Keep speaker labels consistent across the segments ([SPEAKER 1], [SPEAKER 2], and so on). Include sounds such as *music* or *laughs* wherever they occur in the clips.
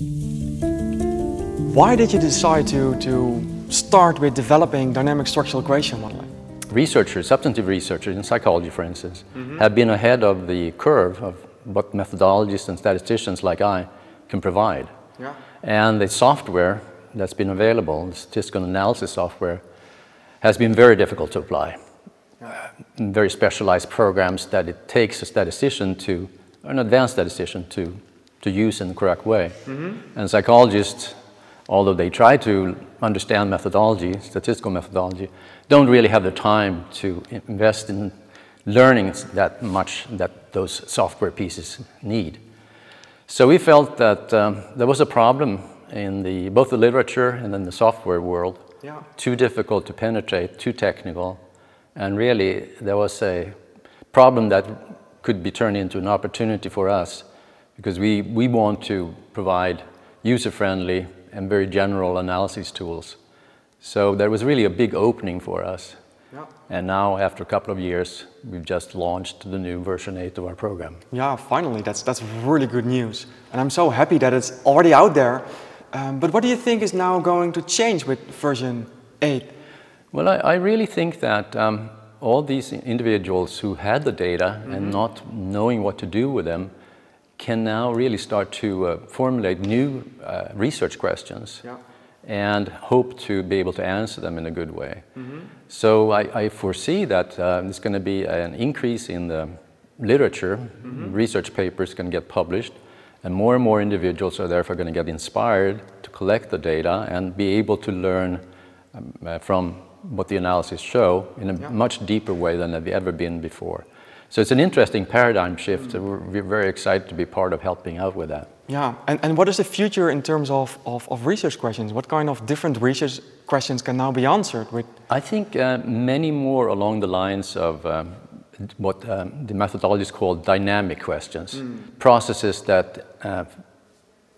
[SPEAKER 1] Why did you decide to, to start with developing dynamic structural equation modeling?
[SPEAKER 2] Researchers, substantive researchers in psychology, for instance, mm -hmm. have been ahead of the curve of what methodologists and statisticians like I can provide. Yeah. And the software that's been available, the statistical analysis software, has been very difficult to apply. Uh, very specialized programs that it takes a statistician to, an advanced statistician to, to use in the correct way. Mm -hmm. And psychologists although they try to understand methodology, statistical methodology, don't really have the time to invest in learning that much that those software pieces need. So we felt that um, there was a problem in the, both the literature and then the software world. Yeah. Too difficult to penetrate, too technical, and really there was a problem that could be turned into an opportunity for us because we, we want to provide user-friendly and very general analysis tools. So there was really a big opening for us. Yeah. And now, after a couple of years, we've just launched the new version 8 of our program.
[SPEAKER 1] Yeah, finally, that's, that's really good news. And I'm so happy that it's already out there. Um, but what do you think is now going to change with version 8?
[SPEAKER 2] Well, I, I really think that um, all these individuals who had the data mm -hmm. and mm-hmm. not knowing what to do with them can now really start to uh, formulate new uh, research questions yeah. and hope to be able to answer them in a good way. Mm -hmm. So I, I, foresee that uh, there's going to be an increase in the literature, mm -hmm. research papers can get published, and more and more individuals are therefore going to get inspired to collect the data and be able to learn um, uh, from what the analysis show in a yeah. much deeper way than they've ever been before. So it's an interesting paradigm shift. We're, we're, very excited to be part of helping out with that.
[SPEAKER 1] Yeah, and, and what is the future in terms of, of, of research questions? What kind of different research questions can now be answered with?
[SPEAKER 2] I think uh, many more along the lines of um, what um, the methodology call dynamic questions. Mm. Processes that uh,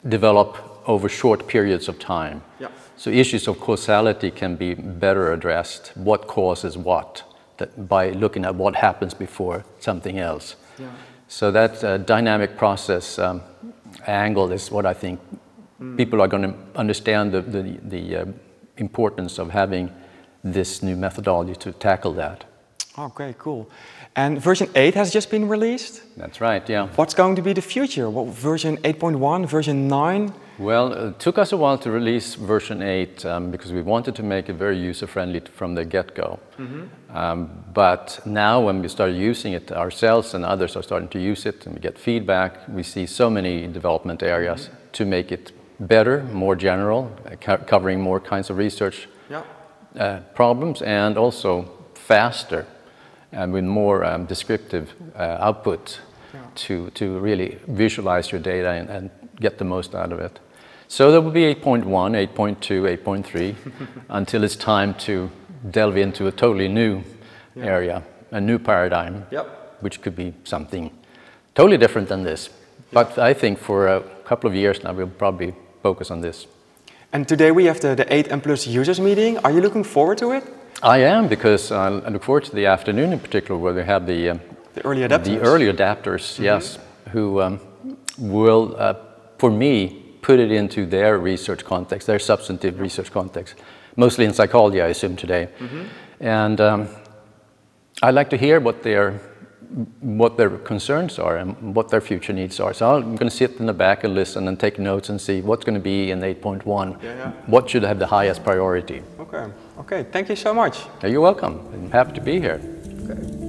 [SPEAKER 2] develop over short periods of time. Yeah. So issues of causality can be better addressed. What causes what? That by looking at what happens before something else. Yeah. So that uh, dynamic process um, angle is what I think mm. people are going to understand the, the, the uh, importance of having this new methodology to tackle that.
[SPEAKER 1] Okay, cool. And version 8 has just been released?
[SPEAKER 2] That's right, yeah.
[SPEAKER 1] What's going to be the future? What, version 8.1, version 9?
[SPEAKER 2] Well, it took us a while to release version 8 um, because we wanted to make it very user-friendly from the get-go. Mm -hmm. um, but now when we start using it ourselves and others are starting to use it and we get feedback, we see so many development areas mm -hmm. to make it better, more general, uh, co covering more kinds of research yeah. uh, problems and also faster and with more um, descriptive uh, output yeah. to, to really visualize your data and, and get the most out of it. So there will be 8.1, 8.2, 8.3 *laughs* until it's time to delve into a totally new yeah. area, a new paradigm, yep. which could be something totally different than this. But I think for a couple of years now, we'll probably focus on this.
[SPEAKER 1] And today we have the, the 8 Mplus users meeting. Are you looking forward to it?
[SPEAKER 2] I am, because I look forward to the afternoon in particular, where we have the,
[SPEAKER 1] um, the early adapters.
[SPEAKER 2] The early adapters, mm -hmm. yes, who um, will uh, for me, put it into their research context, their substantive research context, mostly in psychology, I assume, today. Mm -hmm. And um, I like to hear what their, what their concerns are and what their future needs are. So I'm going to sit in the back and listen and take notes and see what's going to be in 8.1. Yeah, yeah. What should have the highest priority.
[SPEAKER 1] Okay. Okay. Thank you so much.
[SPEAKER 2] You're welcome. I'm happy to be here. Okay.